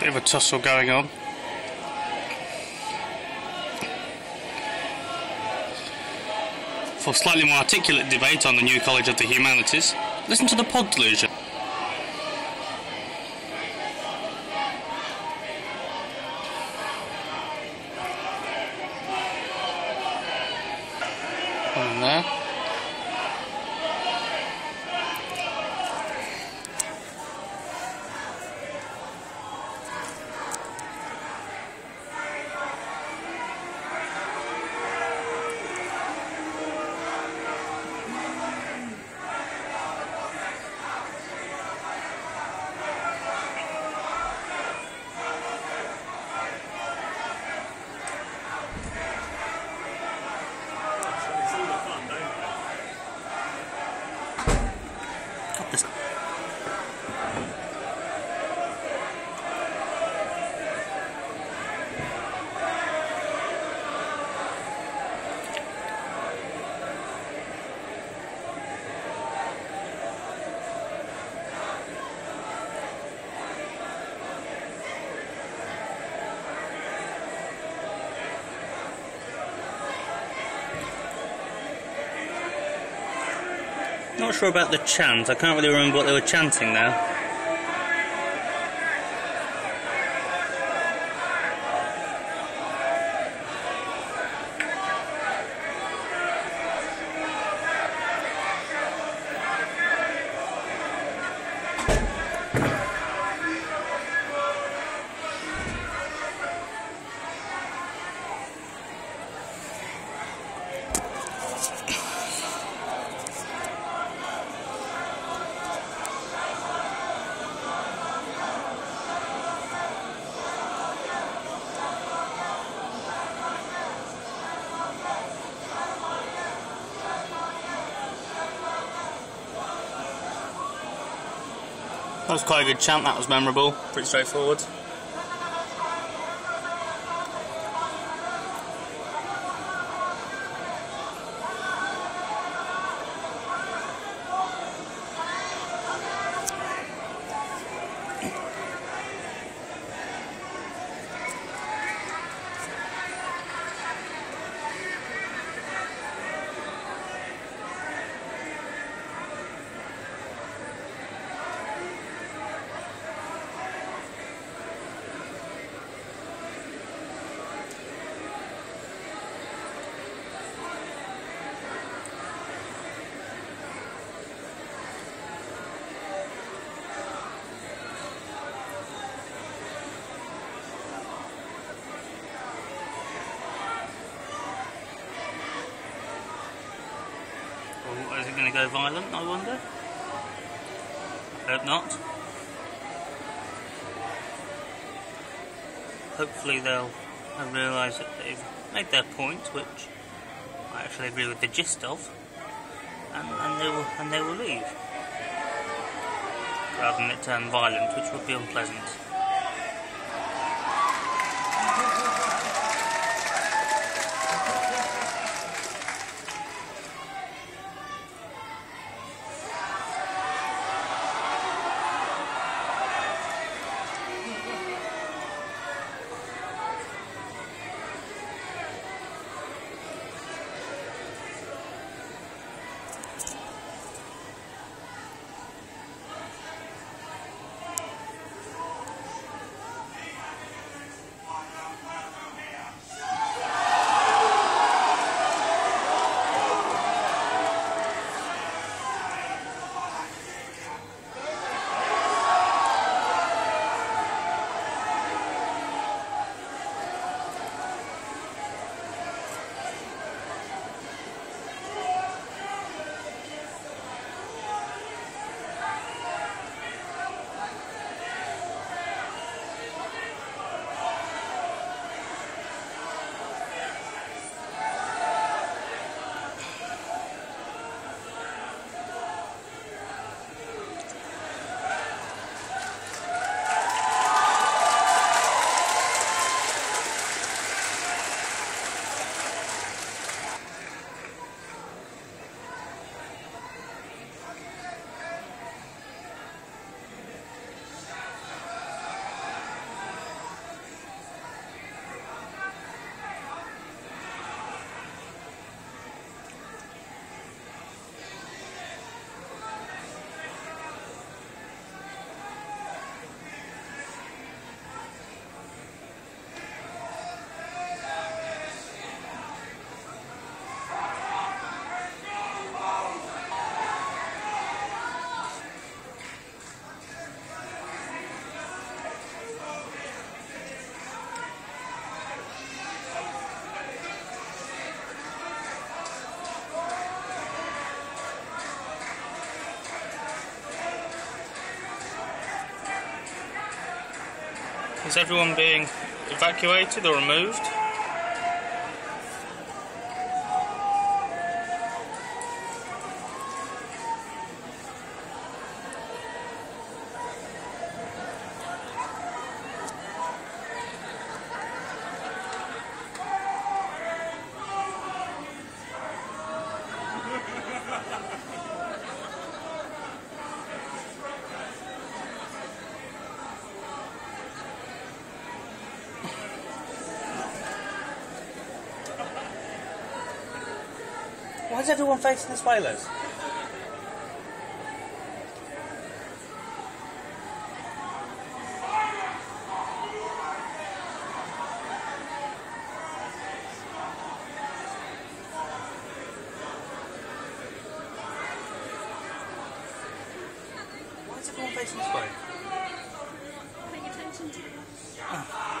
Bit of a tussle going on. For slightly more articulate debate on the new College of the Humanities, listen to the Pod Delusion. Not sure about the chant. I can't really remember what they were chanting now. That was quite a good chant. That was memorable. Pretty straightforward. Or is it going to go violent, I wonder? Hope not. Hopefully they'll realise that they've made their point, which I actually agree with the gist of, and, and they will and they will leave. Rather than it turn violent, which would be unpleasant. Is everyone being evacuated or removed? Why is everyone facing this way, Liz? Why is everyone facing this way? Paying attention to